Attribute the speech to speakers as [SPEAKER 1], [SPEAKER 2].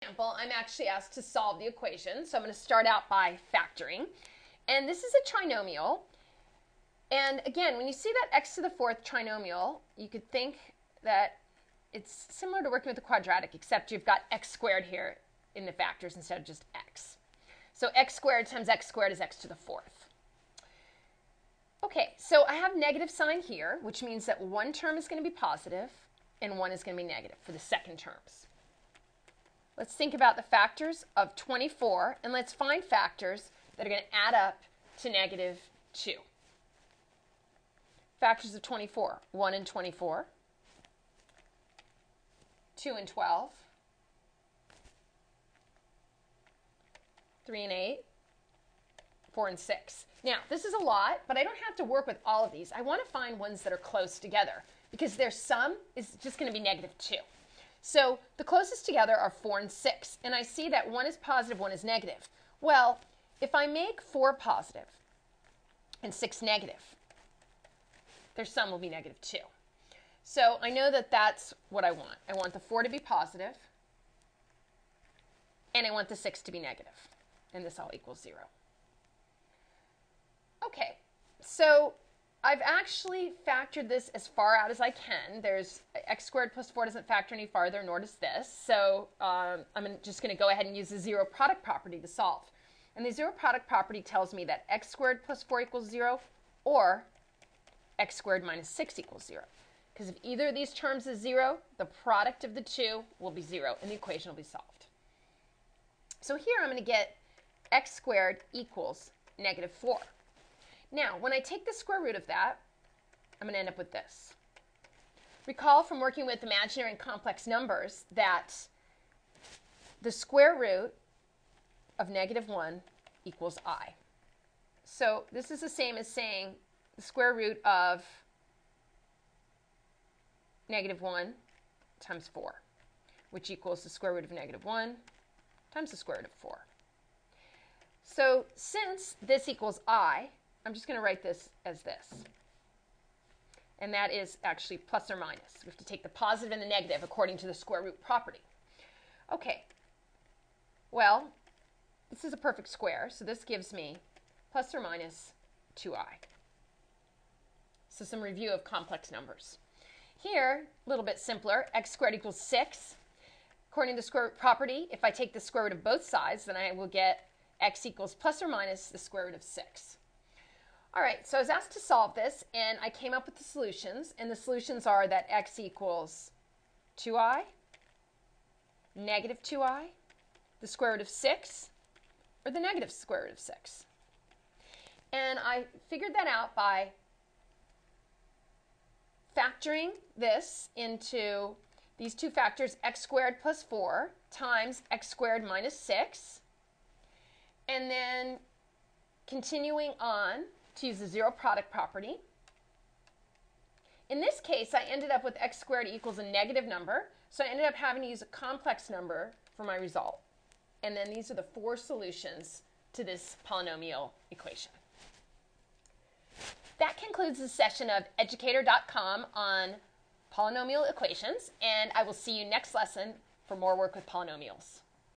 [SPEAKER 1] example, I'm actually asked to solve the equation. So I'm going to start out by factoring. And this is a trinomial. And again, when you see that x to the fourth trinomial, you could think that it's similar to working with a quadratic, except you've got x squared here in the factors instead of just x. So x squared times x squared is x to the fourth. Okay, so I have negative sign here, which means that one term is going to be positive and one is going to be negative for the second terms. Let's think about the factors of 24, and let's find factors that are going to add up to negative 2. Factors of 24, 1 and 24, 2 and 12, 3 and 8, 4 and 6. Now, this is a lot, but I don't have to work with all of these. I want to find ones that are close together because their sum is just going to be negative 2. So the closest together are 4 and 6, and I see that one is positive, one is negative. Well, if I make 4 positive and 6 negative, their sum will be negative 2. So I know that that's what I want. I want the 4 to be positive, and I want the 6 to be negative, and this all equals 0. Okay, so I've actually factored this as far out as I can. There's x squared plus 4 doesn't factor any farther, nor does this. So um, I'm just going to go ahead and use the zero product property to solve. And the zero product property tells me that x squared plus 4 equals 0 or x squared minus 6 equals 0. Because if either of these terms is 0, the product of the two will be 0, and the equation will be solved. So here I'm going to get x squared equals negative 4. Now, when I take the square root of that, I'm going to end up with this. Recall from working with imaginary and complex numbers that the square root of negative 1 equals i. So this is the same as saying the square root of negative 1 times 4, which equals the square root of negative 1 times the square root of 4. So since this equals i, I'm just going to write this as this. And that is actually plus or minus. We have to take the positive and the negative according to the square root property. Okay, well, this is a perfect square, so this gives me plus or minus 2i. So some review of complex numbers. Here, a little bit simpler, x squared equals 6. According to the square root property, if I take the square root of both sides, then I will get x equals plus or minus the square root of 6. All right, so I was asked to solve this, and I came up with the solutions, and the solutions are that x equals 2i, negative 2i, the square root of 6, or the negative square root of 6. And I figured that out by factoring this into these two factors, x squared plus 4 times x squared minus 6, and then continuing on to use the zero product property. In this case, I ended up with x squared equals a negative number, so I ended up having to use a complex number for my result. And then these are the four solutions to this polynomial equation. That concludes the session of educator.com on polynomial equations, and I will see you next lesson for more work with polynomials.